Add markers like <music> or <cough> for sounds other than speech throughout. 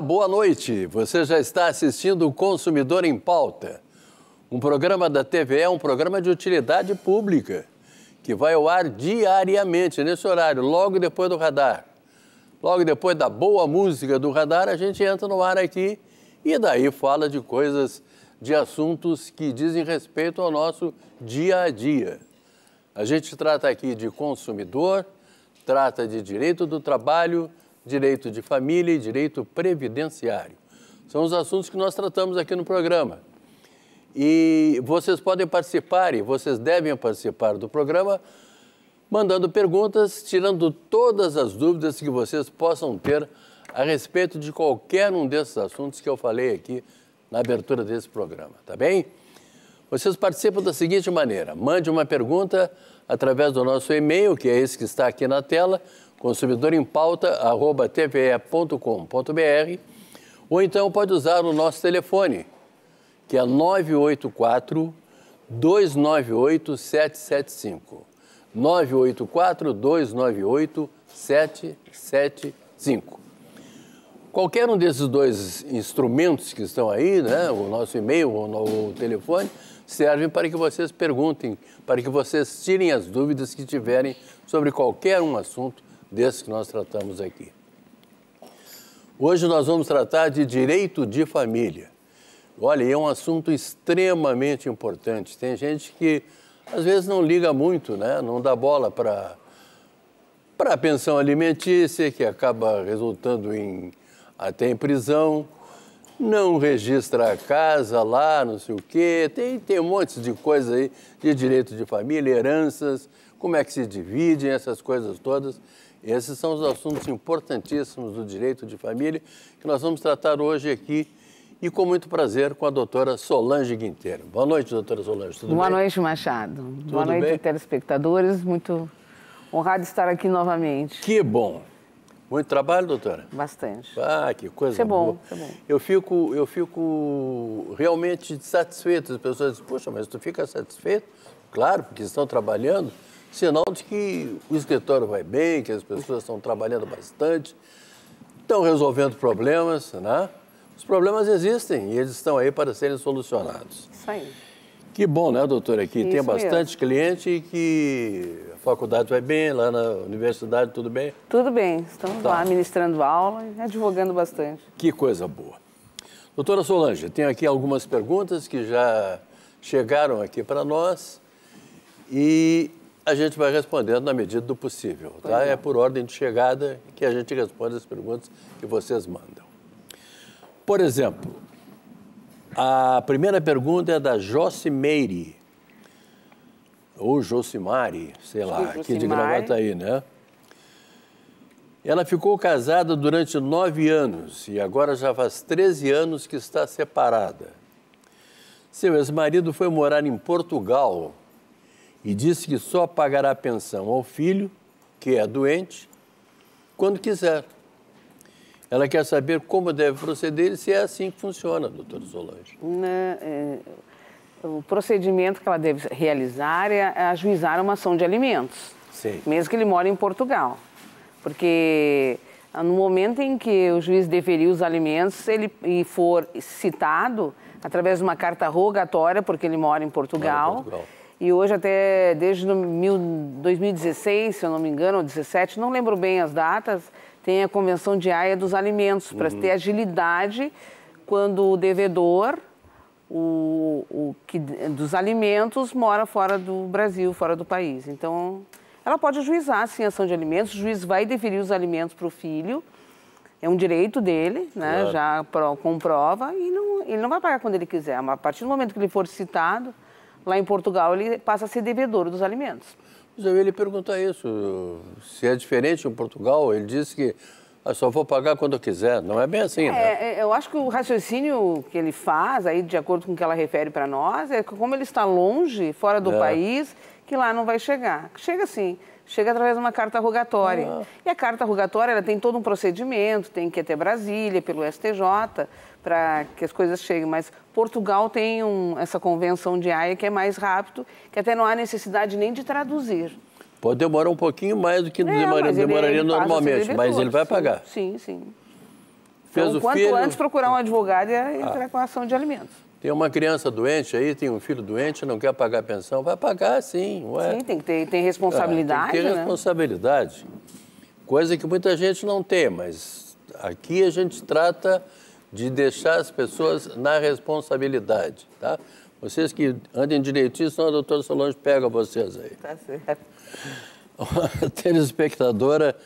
Boa noite. Você já está assistindo o Consumidor em Pauta, um programa da TVE, um programa de utilidade pública, que vai ao ar diariamente, nesse horário, logo depois do radar. Logo depois da boa música do radar, a gente entra no ar aqui e daí fala de coisas, de assuntos que dizem respeito ao nosso dia a dia. A gente trata aqui de consumidor, trata de direito do trabalho, direito de família e direito previdenciário. São os assuntos que nós tratamos aqui no programa. E vocês podem participar e vocês devem participar do programa mandando perguntas, tirando todas as dúvidas que vocês possam ter a respeito de qualquer um desses assuntos que eu falei aqui na abertura desse programa, tá bem? Vocês participam da seguinte maneira: mande uma pergunta através do nosso e-mail, que é esse que está aqui na tela, consumidorempauta.tve.com.br, ou então pode usar o nosso telefone, que é 984 298 775. 984 298 775. Qualquer um desses dois instrumentos que estão aí, né, o nosso e-mail ou o telefone, servem para que vocês perguntem, para que vocês tirem as dúvidas que tiverem sobre qualquer um assunto desses que nós tratamos aqui. Hoje nós vamos tratar de direito de família. Olha, é um assunto extremamente importante. Tem gente que às vezes não liga muito, né? não dá bola para a pensão alimentícia, que acaba resultando em até em prisão, não registra a casa lá, não sei o quê, tem, tem um monte de coisa aí de direito de família, heranças, como é que se dividem essas coisas todas. Esses são os assuntos importantíssimos do direito de família que nós vamos tratar hoje aqui e com muito prazer com a doutora Solange Guinteiro. Boa noite, doutora Solange, tudo Boa bem? Noite, Machado. Tudo Boa noite, bem? telespectadores. Muito honrado de estar aqui novamente. Que bom. Muito trabalho, doutora? Bastante. Ah, que coisa isso é bom, boa. Isso é bom. Eu fico, eu fico realmente satisfeito. As pessoas dizem, poxa, mas tu fica satisfeito? Claro, porque estão trabalhando sinal de que o escritório vai bem, que as pessoas estão trabalhando bastante, estão resolvendo problemas, né? Os problemas existem e eles estão aí para serem solucionados. Isso aí. Que bom, né, doutora? Que Isso tem bastante mesmo. cliente e que a faculdade vai bem, lá na universidade tudo bem? Tudo bem. Estamos Tá. lá ministrando aula e advogando bastante. Que coisa boa. Doutora Solange, tenho aqui algumas perguntas que já chegaram aqui para nós e a gente vai respondendo na medida do possível, tá? Pois é. Por ordem de chegada que a gente responde as perguntas que vocês mandam. Por exemplo, a primeira pergunta é da Josimeire, ou Josimari, sei lá, que aqui de. Gravataí, né? Ela ficou casada durante nove anos e agora já faz 13 anos que está separada. Seu ex-marido foi morar em Portugal e disse que só pagará pensão ao filho, que é doente, quando quiser. Ela quer saber como deve proceder e se é assim que funciona, doutora Solange. Na- é, o procedimento que ela deve realizar é ajuizar uma ação de alimentos. Sim. mesmo que ele mora em Portugal. Porque ah, no momento em que o juiz deferir os alimentos, ele e for citado através de uma carta rogatória, porque ele mora em Portugal. Mora em Portugal. E hoje até desde no mil- 2016, se eu não me engano, ou 17, não lembro bem as datas, tem a Convenção de Haia dos Alimentos, para ter agilidade quando o devedor o, o que, dos alimentos mora fora do Brasil, fora do país. Então, ela pode ajuizar, sim, a ação de alimentos. O juiz vai deferir os alimentos para o filho. É um direito dele, né? Claro. Já pro, comprova. E não, ele não vai pagar quando ele quiser. Mas a partir do momento que ele for citado, lá em Portugal, ele passa a ser devedor dos alimentos. Mas eu ia lhe perguntar isso, se é diferente em Portugal. Ele disse que ah, só vou pagar quando eu quiser. Não é bem assim, né? É, é, eu acho que o raciocínio que ele faz, aí, de acordo com o que ela refere para nós, é que como ele está longe, fora do É. país, que lá não vai chegar. Chega sim, chega através de uma carta rogatória. Ah. E a carta rogatória ela tem todo um procedimento, tem que ir até Brasília, pelo STJ, para que as coisas cheguem. Mas Portugal tem um- essa convenção de Haia que é mais rápido, que até não há necessidade nem de traduzir. Pode demorar um pouquinho mais do que É, demora- mas ele- demoraria ele normalmente, mas ele vai pagar. Sim, sim. Fez então, o quanto filho... antes procurar um advogado e entrar ah. com a ação de alimentos. Tem uma criança doente aí, tem um filho doente, não quer pagar pensão, vai pagar sim. Ué. Sim, tem que ter tem responsabilidade. É, tem que ter né? responsabilidade. Coisa que muita gente não tem, mas aqui a gente trata de deixar as pessoas na responsabilidade, tá? Vocês que andem direitinho, senão a doutora Solange pega vocês aí. Tá certo. Uma telespectadora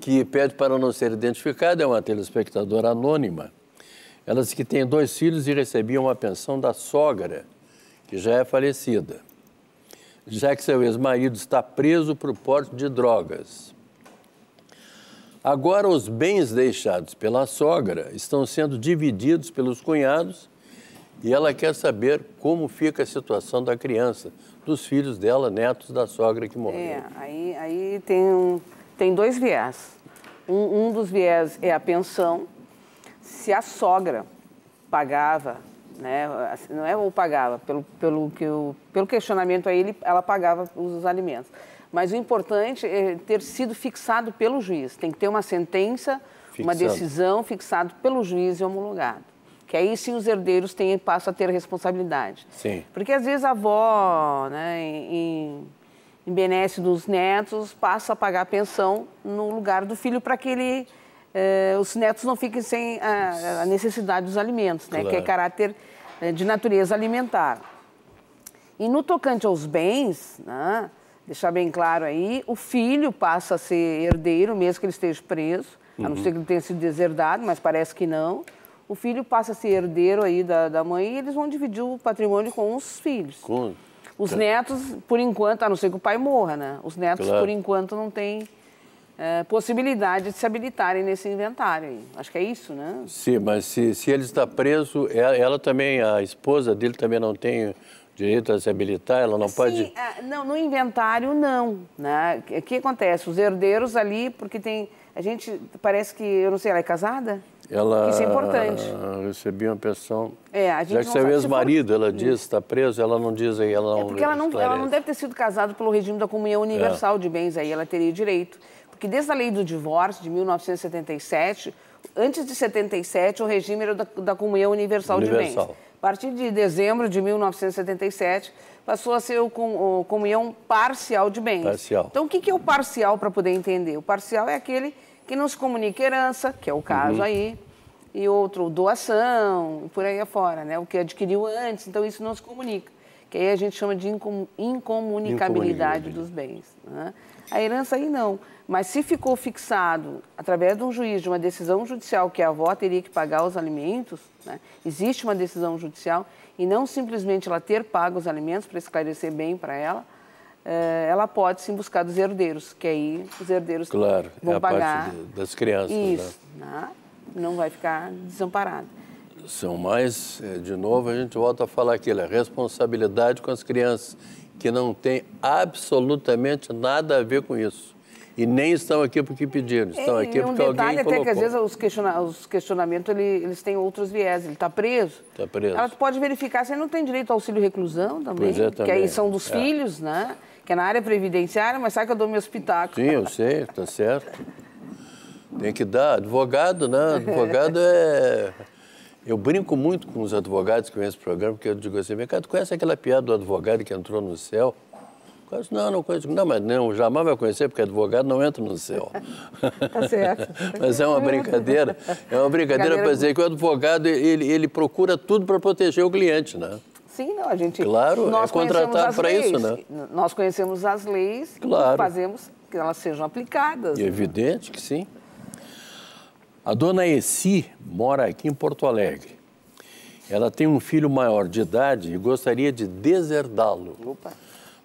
que pede para não ser identificada é uma telespectadora anônima. Ela disse que tem dois filhos e recebia uma pensão da sogra, que já é falecida, já que seu ex-marido está preso por porte de drogas. Agora, os bens deixados pela sogra estão sendo divididos pelos cunhados e ela quer saber como fica a situação da criança, dos filhos dela, netos da sogra que morreu. É, aí, aí tem, um, tem dois viés. Um, um dos viés é a pensão. Se a sogra pagava, né, assim, não é ou pagava, pelo, pelo, que o, pelo questionamento aí, ela pagava os alimentos. Mas o importante é ter sido fixado pelo juiz. Tem que ter uma sentença, Fixado. uma decisão fixada pelo juiz e homologado que aí sim os herdeiros têm, passam a ter responsabilidade. Sim. Porque às vezes a avó, né, em, em benesse dos netos, passa a pagar a pensão no lugar do filho para que ele, eh, os netos não fiquem sem a, a necessidade dos alimentos, né, claro. que é caráter eh, de natureza alimentar. E no tocante aos bens, né, deixar bem claro aí, o filho passa a ser herdeiro, mesmo que ele esteja preso, uhum. a não uhum. ser que ele tenha sido deserdado, mas parece que não o filho passa a ser herdeiro aí da, da mãe e eles vão dividir o patrimônio com os filhos. Com... Os netos, por enquanto, a não ser que o pai morra, né? Os netos, claro. por enquanto, não têm é, possibilidade de se habilitarem nesse inventário aí. Acho que é isso, né? Sim, mas se, se ele está preso, ela, ela também, a esposa dele também não tem direito a se habilitar, ela não Sim, pode... É, não, no inventário não, né? O que acontece? Os herdeiros ali, porque tem... A gente, parece que, eu não sei, ela é casada? Ela Isso é importante. recebia uma pensão. É, a gente Já que seu ex-marido, ela diz, está preso, ela não diz aí, ela não. É porque ela não, ela não deve ter sido casada pelo regime da comunhão universal é. de bens, aí ela teria direito. Porque desde a lei do divórcio de 1977, antes de 77, o regime era da, da comunhão universal, universal, de bens. A partir de dezembro de 1977, passou a ser o, o comunhão parcial de bens. Parcial. Então, o que, que é o parcial para poder entender? O parcial é aquele que não se comunica herança, que é o caso uhum. aí, e outro doação, e por aí afora, né? O que adquiriu antes, então isso não se comunica. Que aí a gente chama de incom incomunicabilidade dos bens. Né? A herança aí não. Mas se ficou fixado através de um juiz, de uma decisão judicial, que a avó teria que pagar os alimentos, né? existe uma decisão judicial, e não simplesmente ela ter pago os alimentos para esclarecer bem para ela, eh, ela pode sim buscar dos herdeiros, que aí os herdeiros claro, vão é a pagar. Parte das crianças. Né? Isso, né? não vai ficar desamparado. São mais, eh, de novo, a gente volta a falar aquilo, a responsabilidade com as crianças, que não tem absolutamente nada a ver com isso. E nem estão aqui porque pediram, estão aqui um porque alguém colocou. até que às vezes os, questiona os questionamentos ele, eles têm outros viés. Ele está preso. Está preso. Ela pode verificar se ele não tem direito ao auxílio reclusão também. Pois é, também. Que aí são dos é. filhos, né? que é na área previdenciária, mas sabe que eu dou meu espetáculo. Sim, eu sei, está certo. Tem que dar. Advogado, né? <laughs> Advogado é. Eu brinco muito com os advogados que vêm esse programa, porque eu digo assim, vem cá, tu conhece aquela piada do advogado que entrou no céu? Quase, não, não conheço. Não, mas não, jamais vai conhecer, porque advogado não entra no céu. Tá certo. <laughs> mas é uma brincadeira. É uma brincadeira para dizer que o advogado, ele, ele procura tudo para proteger o cliente, né? Sim, não, a gente. Claro, nós é contratado para isso, né? Nós conhecemos as leis claro. e fazemos que elas sejam aplicadas. É evidente que sim. A dona Essi mora aqui em Porto Alegre. Ela tem um filho maior de idade e gostaria de deserdá-lo.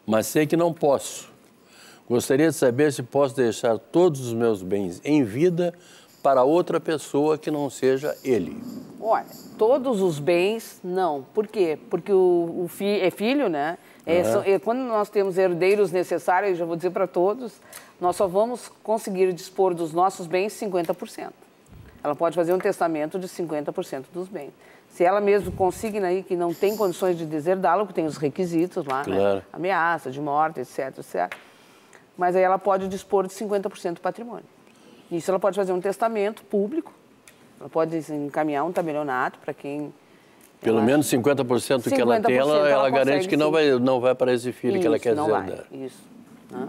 Mas sei que não posso. Gostaria de saber se posso deixar todos os meus bens em vida para outra pessoa que não seja ele. Olha, todos os bens, não. Por quê? Porque o, o fi, é filho, né? É, uhum. é, quando nós temos herdeiros necessários, já vou dizer para todos, nós só vamos conseguir dispor dos nossos bens 50%. Ela pode fazer um testamento de 50% dos bens. Se ela mesmo consigna aí que não tem condições de deserdá-lo, que tem os requisitos lá, né? claro. né? ameaça de morte, etc, etc. Mas aí ela pode dispor de 50% do patrimônio. Isso ela pode fazer um testamento público Ela pode encaminhar um tabelionato para quem pelo menos 50%, 50 que ela tem, ela, ela, ela garante que não vai, não vai para esse filho isso, que ela quer não deserdar. Vai. Isso. Né?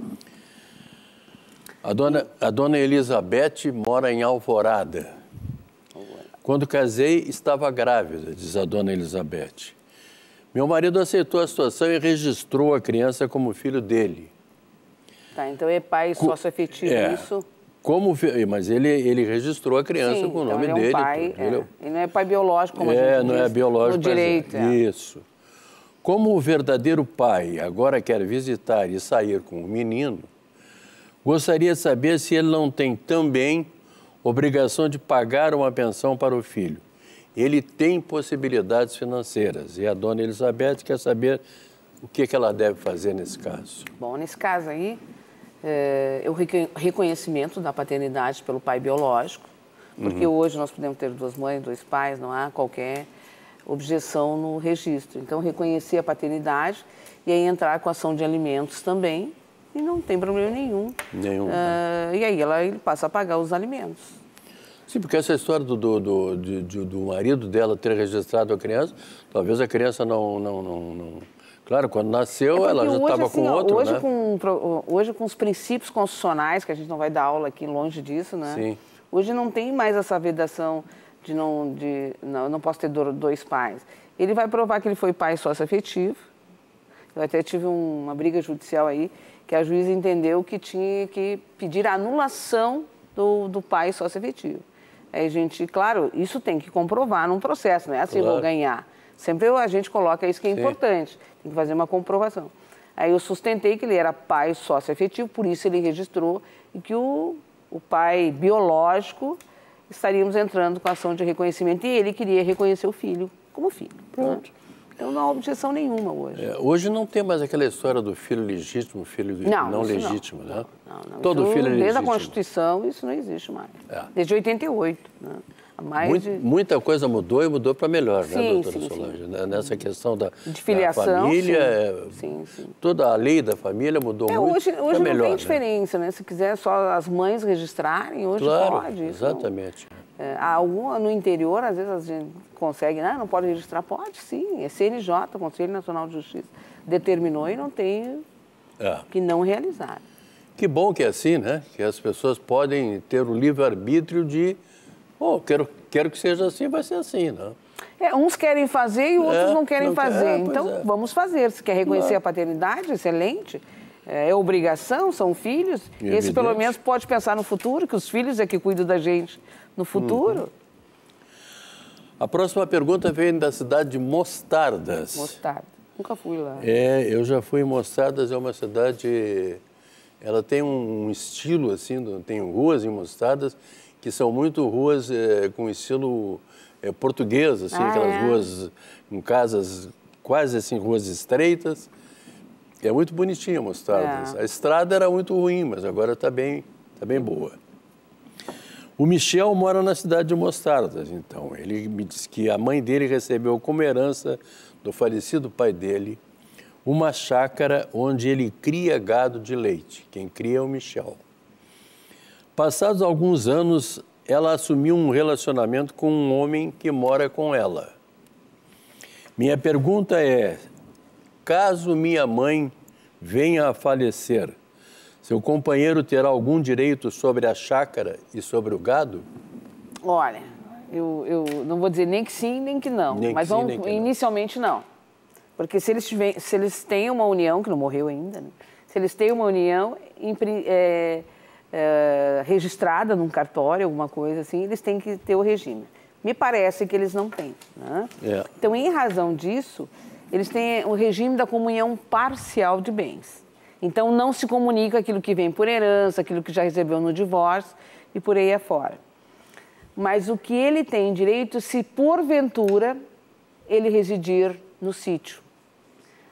A dona, a dona Elizabeth mora em Alvorada. Quando casei, estava grávida, diz a dona Elizabeth. Meu marido aceitou a situação e registrou a criança como filho dele. Tá, então é pai sócio afetivo, é, isso? Como, mas ele, ele registrou a criança Sim, com o então nome ele é um dele. Pai, é. Ele, ele, não é pai biológico, como é, a gente não diz, é biológico. no direito. É. Isso. Como o verdadeiro pai agora quer visitar e sair com o menino, gostaria de saber se ele não tem também obrigação de pagar uma pensão para o filho. Ele tem possibilidades financeiras e a dona Elizabeth quer saber o que, que ela deve fazer nesse caso. Bom, nesse caso aí, é, o reconhecimento da paternidade pelo pai biológico, porque uhum. hoje nós podemos ter duas mães, dois pais, não há qualquer objeção no registro. Então, reconhecer a paternidade e aí entrar com ação de alimentos também, e não tem problema nenhum. Nenhum. Uh, e aí ela, ele passa a pagar os alimentos. Sim, porque essa história do, do, do, do, do marido dela ter registrado a criança, talvez a criança não, não, não, não Claro, quando nasceu, é ela já estava assim, com outro, hoje né? Com, hoje, com os princípios constitucionais, que a gente não vai dar aula aqui longe disso, né? Sim. Hoje não tem mais essa vedação de não, de, não, não posso ter dois pais. Ele vai provar que ele foi pai sócio-afetivo. Eu até tive uma briga judicial aí, que a juíza entendeu que tinha que pedir a anulação do, do pai sócio-afetivo. Aí a gente, claro, isso tem que comprovar num processo, não é assim, claro. vou ganhar. Sempre a gente coloca isso que é Sim. importante, tem que fazer uma comprovação. Aí eu sustentei que ele era pai sócio efetivo, por isso ele registrou e que o, o pai biológico estaríamos entrando com ação de reconhecimento e ele queria reconhecer o filho como filho. Né? Pronto. Né? Então não há objeção nenhuma hoje. É, hoje não tem mais aquela história do filho legítimo, filho não, não legítimo, não. né? Não, não. Todo isso, filho é legítimo. Desde a Constituição isso não existe mais. É. Desde 88. Né? Muito, de... Muita coisa mudou e mudou para melhor, sim, né, doutora sim, Solange? Sim. Nessa questão da, de filiação, da família, sim. Sim, toda a lei da família mudou é, muito. Hoje, hoje melhor, não tem né? diferença, né? Se quiser só as mães registrarem, hoje claro, pode. Exatamente. Não, é, alguma no interior, às vezes a gente consegue, ah, não pode registrar? Pode sim, é CNJ, Conselho Nacional de Justiça, determinou e não tem é. que não realizar. Que bom que é assim, né? Que as pessoas podem ter o livre-arbítrio de, oh, quero quero que seja assim, vai ser assim, né? É, uns querem fazer e outros é, não querem não fazer. Quer, é, então, é. vamos fazer. Se quer reconhecer a paternidade, excelente. É, é obrigação, são filhos. E Esse, pelo menos, pode pensar no futuro, que os filhos é que cuidam da gente no futuro. Uhum. A próxima pergunta vem da cidade de Mostardas. Mostardas. Nunca fui lá. É, eu já fui em Mostardas, é uma cidade... Ela tem um estilo, assim, tem ruas em Mostardas que são muito ruas é, com estilo é, português, assim, ah, aquelas é? ruas com casas quase assim, ruas estreitas. É muito bonitinha Mostardas. É. A estrada era muito ruim, mas agora está bem, tá bem boa. O Michel mora na cidade de Mostardas, então. Ele me disse que a mãe dele recebeu como herança do falecido pai dele uma chácara onde ele cria gado de leite. Quem cria é o Michel. Passados alguns anos, ela assumiu um relacionamento com um homem que mora com ela. Minha pergunta é: caso minha mãe venha a falecer, seu companheiro terá algum direito sobre a chácara e sobre o gado? Olha, eu, eu não vou dizer nem que sim, nem que não. Nem mas que vamos, sim, que inicialmente não. não. Porque se eles, tiver, se eles têm uma união, que não morreu ainda, né? se eles têm uma união, é, é, registrada num cartório, alguma coisa assim, eles têm que ter o regime. Me parece que eles não têm. Né? É. Então, em razão disso, eles têm o regime da comunhão parcial de bens. Então, não se comunica aquilo que vem por herança, aquilo que já recebeu no divórcio e por aí afora. Mas o que ele tem direito se, porventura, ele residir no sítio.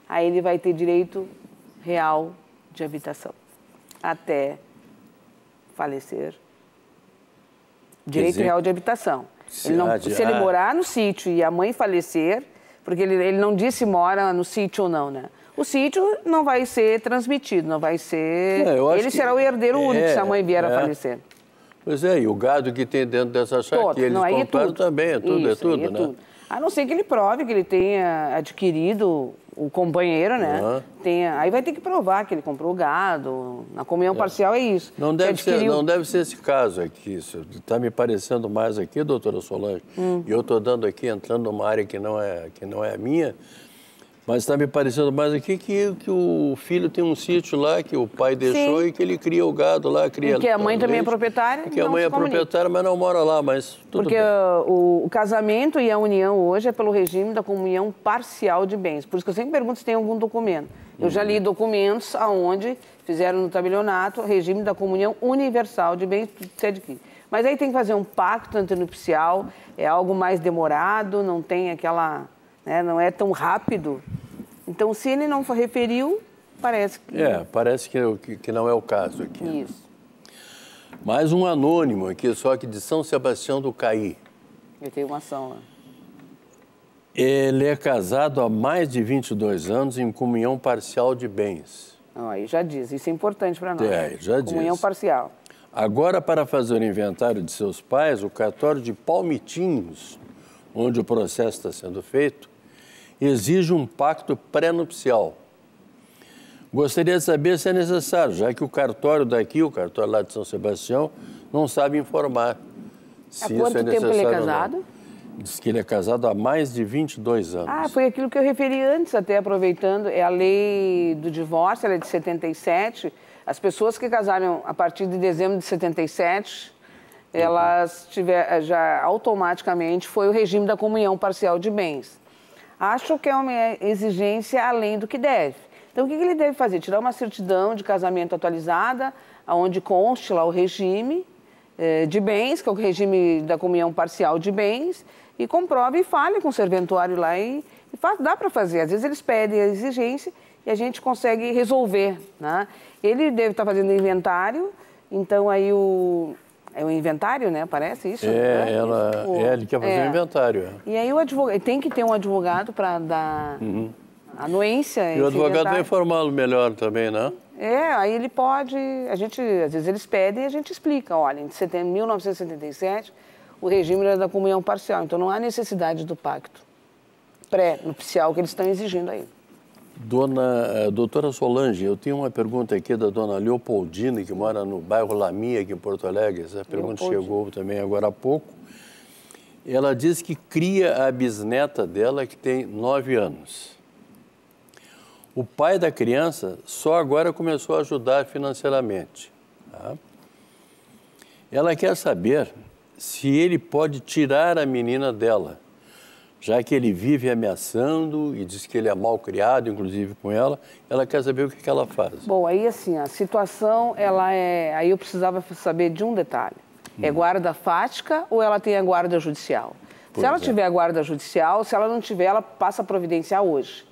Aí ele vai ter direito real de habitação até falecer, direito dizer, real de habitação. Se, ele, não, se ele morar no sítio e a mãe falecer, porque ele, ele não disse mora no sítio ou não, né? O sítio não vai ser transmitido, não vai ser. É, ele será o herdeiro único é, se a mãe vier a é. falecer. Pois é, e o gado que tem dentro dessa chácara que eles não, é compraram é também, é tudo, é Isso, é tudo, né? Tudo. A não ser que ele prove que ele tenha adquirido o companheiro, né? Uhum. Tem, aí vai ter que provar que ele comprou gado. Na comunhão é. parcial é isso. Não deve, adquiriu... ser, não deve ser esse caso aqui. Está me parecendo mais aqui, doutora Solange. Hum. E eu estou dando aqui, entrando numa área que não é, que não é a minha. Mas está me parecendo mais aqui que, que o filho tem um sítio lá que o pai deixou Sim. e que ele cria o gado lá, cria. E que a mãe também é proprietária. que a mãe é comunica. proprietária, mas não mora lá, mas tudo Porque bem. O, o, casamento e a união hoje é pelo regime da comunhão parcial de bens. Por isso que eu sempre pergunto se tem algum documento. Eu uhum. já li documentos aonde fizeram no tabelionato regime da comunhão universal de bens se adquire. Mas aí tem que fazer um pacto antenupcial, é algo mais demorado, não tem aquela né? não é tão rápido. Então, se ele não referiu, parece que. É, parece que, que não é o caso aqui. Isso. Mais um anônimo aqui, só que de São Sebastião do Caí. Ele tem uma ação lá. Ele é casado há mais de 22 anos em comunhão parcial de bens. Ah, aí já diz, isso é importante para nós. É, já diz. Comunhão parcial. Agora, para fazer o inventário de seus pais, o cartório de Palmitinhos, onde o processo está sendo feito, exige um pacto pré-nupcial. Gostaria de saber se é necessário, já que o cartório daqui, o cartório lá de São Sebastião, não sabe informar se há quanto isso é necessário. tempo ele é casado? Diz que ele é casado há mais de 22 anos. Ah, foi aquilo que eu referi antes, até aproveitando. É a lei do divórcio, ela é de 77. As pessoas que casaram a partir de dezembro de 77, elas tiver, já automaticamente foi o regime da comunhão parcial de bens. Acho que é uma exigência além do que deve. Então, o que ele deve fazer? Tirar uma certidão de casamento atualizada, onde conste lá o regime eh, de bens, que é o regime da comunhão parcial de bens, e comprove e fale com o serventuário lá e, e faz, dá para fazer. Às vezes eles pedem a exigência e a gente consegue resolver. Né? Ele deve estar fazendo inventário, então aí o, é o inventário, né? Parece isso? É, né? ela, isso, é, ele quer fazer é. o inventário. É. E aí o advogado, tem que ter um advogado para dar uhum. anuência. E o advogado vai informá-lo melhor também, né? É, aí ele pode, a gente, às vezes eles pedem e a gente explica, olha, em 1977 o regime era da comunhão parcial, então não há necessidade do pacto pré-nupcial que eles estão exigindo aí. Dona, eh, doutora Solange, eu tenho uma pergunta aqui da dona Leopoldina, que mora no bairro Lamia, aqui em Porto Alegre. Essa pergunta chegou também agora há pouco. Ela diz que cria a bisneta dela, que tem nove anos. O pai da criança só agora começou a ajudar financeiramente. Tá? Ela quer saber se ele pode tirar a menina dela já que ele vive ameaçando e diz que ele é mal criado, inclusive com ela, ela quer saber o que, que ela faz. Bom, aí assim, a situação, ela é. Aí eu precisava saber de um detalhe. É guarda fática ou ela tem a guarda judicial? Pois se ela é. tiver a guarda judicial, se ela não tiver, ela passa a providenciar hoje.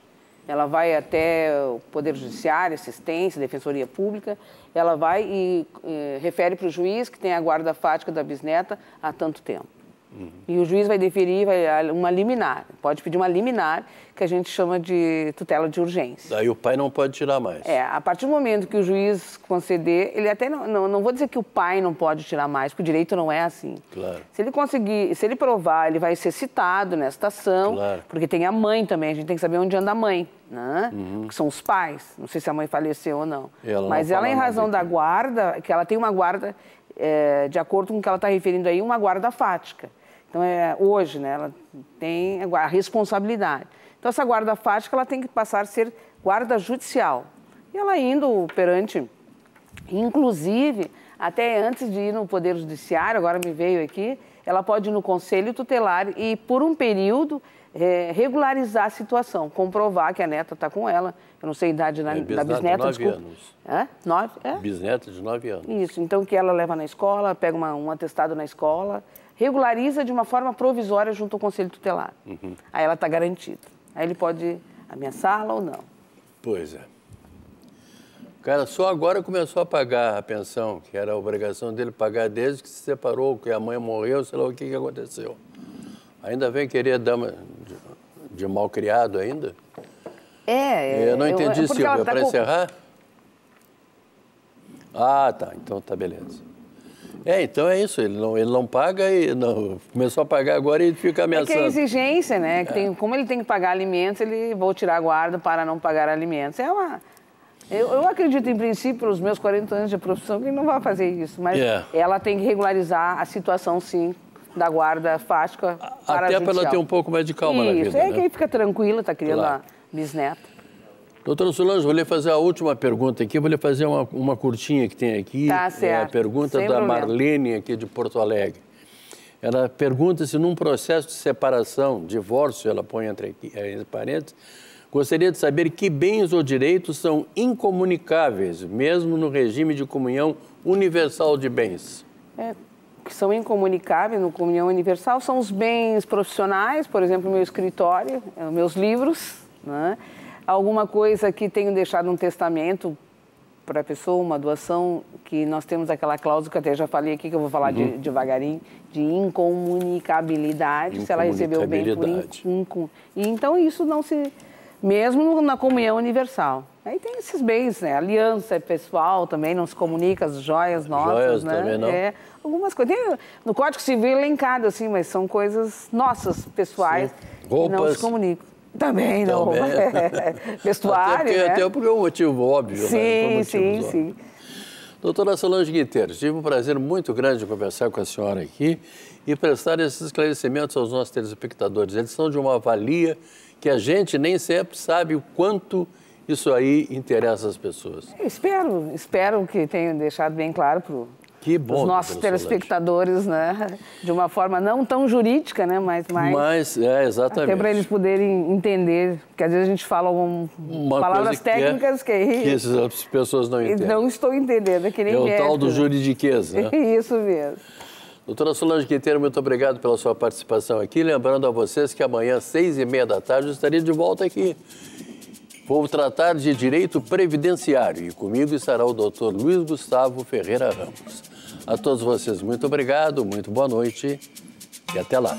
Ela vai até o Poder Judiciário, assistência, Defensoria Pública, ela vai e, e refere para o juiz que tem a guarda fática da bisneta há tanto tempo. Uhum. E o juiz vai deferir vai, uma liminar. Pode pedir uma liminar, que a gente chama de tutela de urgência. Daí o pai não pode tirar mais. É, a partir do momento que o juiz conceder, ele até não, não, não vou dizer que o pai não pode tirar mais, porque o direito não é assim. Claro. Se ele conseguir, se ele provar, ele vai ser citado nesta ação, claro. porque tem a mãe também, a gente tem que saber onde anda a mãe, né? Uhum. Porque são os pais. Não sei se a mãe faleceu ou não. Ela Mas não ela, em razão da guarda, que ela tem uma guarda, é, de acordo com o que ela está referindo aí, uma guarda fática. Então, é, hoje, né, ela tem a responsabilidade. Então, essa guarda fática ela tem que passar a ser guarda judicial. E ela indo perante, inclusive, até antes de ir no Poder Judiciário, agora me veio aqui, ela pode ir no Conselho Tutelar e, por um período, é, regularizar a situação, comprovar que a neta está com ela. Eu não sei a idade da, é, da bisneta, nove desculpa. anos. É? Nove? É? Bisneta de nove anos. Isso, então que ela leva na escola, pega uma, um atestado na escola, regulariza de uma forma provisória junto ao Conselho Tutelar. Uhum. Aí ela está garantida. Aí ele pode ameaçá-la ou não. Pois é. O cara só agora começou a pagar a pensão, que era a obrigação dele pagar desde que se separou, que a mãe morreu, sei lá o que, que aconteceu. Ainda vem querer dama de, de mal criado ainda? É, Eu não entendi, eu, é Silvia, tá para com... encerrar? Ah, tá, então tá beleza. É, então é isso, ele não, ele não paga e não, começou a pagar agora e fica ameaçando. É que é exigência, né? Que é. tem, como ele tem que pagar alimentos, ele vou tirar a guarda para não pagar alimentos. É uma... Eu, eu acredito, em princípio, pelos meus 40 anos de profissão, que ele não vai fazer isso. Mas yeah. É. ela tem que regularizar a situação, sim, da guarda fática para Até para ela ter um pouco mais de calma isso, na vida. Isso, é né? que aí fica tranquila, está criando claro. a bisneta. Doutora Solange, vou lhe fazer a última pergunta aqui, vou lhe fazer uma, uma curtinha que tem aqui. Tá certo. É a pergunta Sem da problema. Marlene, aqui de Porto Alegre. Ela pergunta se num processo de separação, divórcio, ela põe entre, entre parênteses, gostaria de saber que bens ou direitos são incomunicáveis, mesmo no regime de comunhão universal de bens. É, que são incomunicáveis no comunhão universal são os bens profissionais, por exemplo, meu escritório, meus livros, né? Alguma coisa que tenho deixado um testamento para a pessoa, uma doação, que nós temos aquela cláusula que até já falei aqui, que eu vou falar uhum. de, devagarinho, de incomunicabilidade, se ela recebeu o bem por incom... E então isso não se... Mesmo na comunhão universal. Aí tem esses bens, né? Aliança pessoal também, não se comunica, as joias nossas, joias né? Também não. É, algumas coisas. Tem no Código Civil elencado, assim, mas são coisas nossas, pessoais, Roupas. que não se comunicam. Também, não. Também. <laughs> É. Vestuário, até porque, né? Até porque é um motivo óbvio, sim, né? Sim, óbvios. sim, Doutora Solange Guiteiros, tive um prazer muito grande de conversar com a senhora aqui e prestar esses esclarecimentos aos nossos telespectadores. Eles são de uma valia que a gente nem sempre sabe o quanto isso aí interessa as pessoas. espero, espero que tenha deixado bem claro para que bom, os nossos telespectadores, né? De uma forma não tão jurídica, né? Mas mais. Mas, é, exatamente. Até para eles poderem entender, porque às vezes a gente fala algum, palavras que é técnicas que, é, que essas pessoas não entendem. Não estou entendendo, é que nem É o médico, tal do juridiquês, né? <laughs> Isso mesmo. Doutora Solange Quinteiro, muito obrigado pela sua participação aqui. Lembrando a vocês que amanhã, seis e meia da tarde, eu estaria de volta aqui. Vou tratar de direito previdenciário e comigo estará o doutor Luiz Gustavo Ferreira Ramos. A todos vocês, muito obrigado, muito boa noite e até lá.